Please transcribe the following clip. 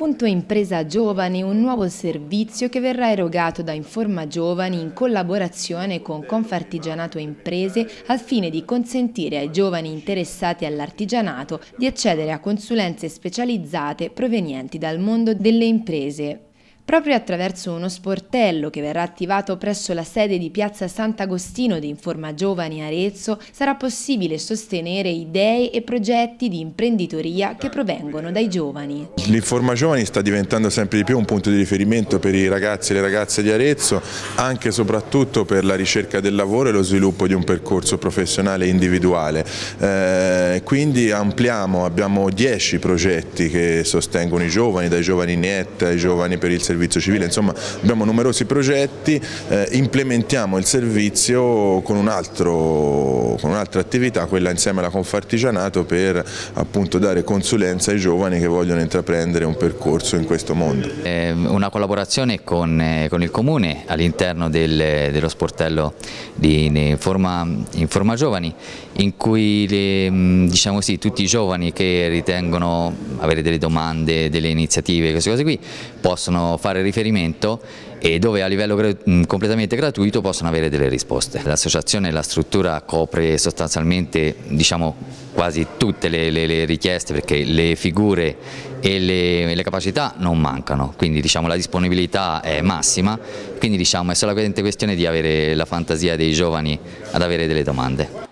Punto Impresa Giovani, un nuovo servizio che verrà erogato da Informa Giovani in collaborazione con Confartigianato Imprese al fine di consentire ai giovani interessati all'artigianato di accedere a consulenze specializzate provenienti dal mondo delle imprese. Proprio attraverso uno sportello che verrà attivato presso la sede di Piazza Sant'Agostino di Informa Giovani Arezzo sarà possibile sostenere idee e progetti di imprenditoria che provengono dai giovani. L'Informa Giovani sta diventando sempre di più un punto di riferimento per i ragazzi e le ragazze di Arezzo, anche e soprattutto per la ricerca del lavoro e lo sviluppo di un percorso professionale individuale. Eh, quindi ampliamo, abbiamo 10 progetti che sostengono i giovani, dai giovani NET ai giovani per il servizio servizio civile, insomma abbiamo numerosi progetti, eh, implementiamo il servizio con un'altra un attività, quella insieme alla Confartigianato per appunto dare consulenza ai giovani che vogliono intraprendere un percorso in questo mondo. È una collaborazione con, eh, con il Comune all'interno del, dello sportello di Informa, Informa Giovani in cui le, diciamo sì, tutti i giovani che ritengono avere delle domande, delle iniziative, queste cose qui possono fare riferimento e dove a livello mm, completamente gratuito possono avere delle risposte. L'associazione, la struttura copre sostanzialmente diciamo, quasi tutte le, le, le, richieste perché le figure e le, le capacità non mancano, quindi diciamo, la disponibilità è massima, quindi diciamo, è solamente questione di avere la fantasia dei giovani ad avere delle domande.